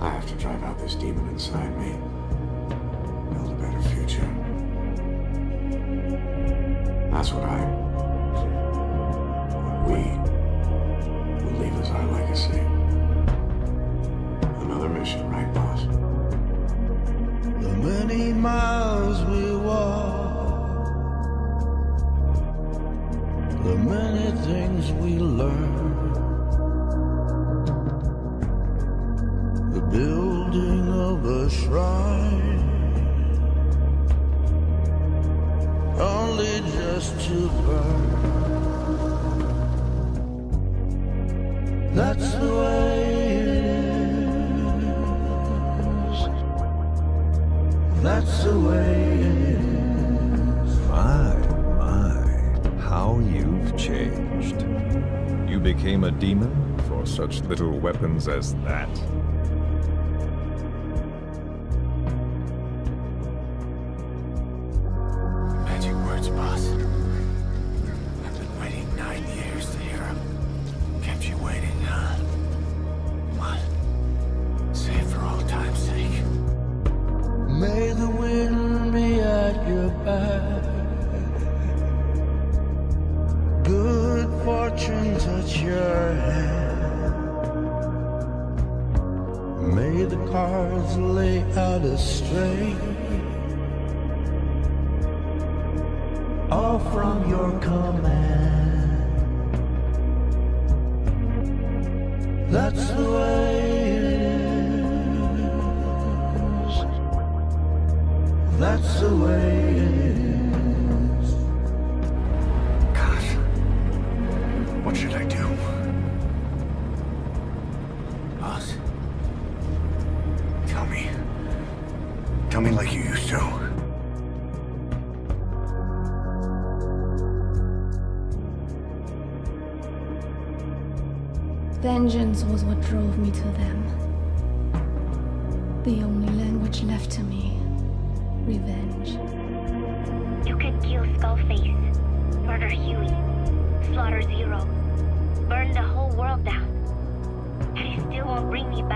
I have to drive out this demon inside me. Build a better future. That's what I. What we will leave as our legacy. Another mission, right, boss? The many miles we walk, the many things we learn, a shrine, only just to burn. That's the way it is. That's the way it is. My, my, how you've changed. You became a demon for such little weapons as that? Fortune touch your hand. May the cards lay out a straight. All from your command. That's the way it is. That's the way it is. Me like you used to. Vengeance was what drove me to them. The only language left to me. Revenge. You could kill Skullface, murder Huey, slaughter Zero, burn the whole world down, and it still won't bring me back. Shine